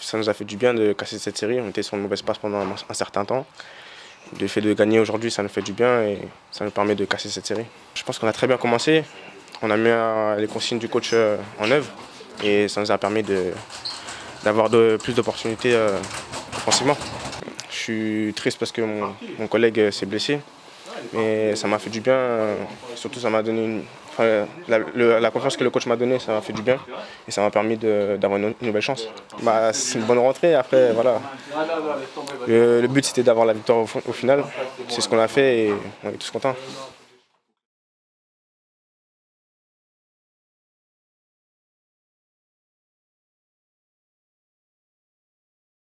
ça nous a fait du bien de casser cette série. On était sur une mauvaise passe pendant un, certain temps. Le fait de gagner aujourd'hui, ça nous fait du bien et ça nous permet de casser cette série. Je pense qu'on a très bien commencé. On a mis euh, les consignes du coach euh, en œuvre et ça nous a permis d'avoir plus d'opportunités offensivement. Je suis triste parce que mon collègue s'est blessé. Mais ça m'a fait du bien. Surtout, ça m'a donné une, la, confiance que le coach m'a donnée, ça m'a fait du bien. Et ça m'a permis d'avoir une, nouvelle chance. Bah, c'est une bonne rentrée. Après, voilà. Le, but, c'était d'avoir la victoire au, au final. C'est ce qu'on a fait et on est tous contents.